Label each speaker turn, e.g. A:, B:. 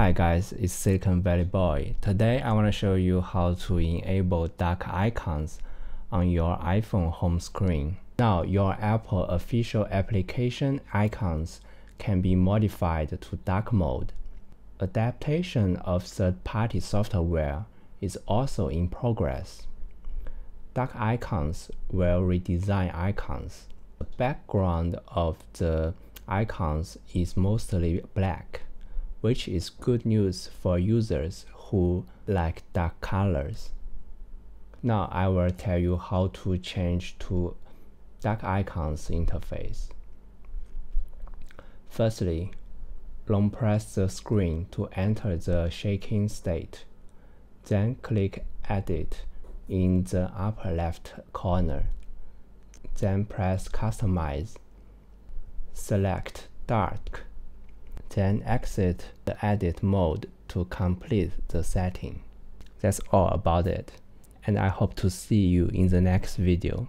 A: Hi guys, it's Silicon Valley Boy. Today I want to show you how to enable dark icons on your iPhone home screen. Now your Apple official application icons can be modified to dark mode. Adaptation of third-party software is also in progress. Dark icons will redesign icons. The background of the icons is mostly black which is good news for users who like dark colors. Now I will tell you how to change to dark icons interface. Firstly, long press the screen to enter the shaking state. Then click Edit in the upper left corner. Then press Customize. Select Dark then exit the edit mode to complete the setting. That's all about it, and I hope to see you in the next video.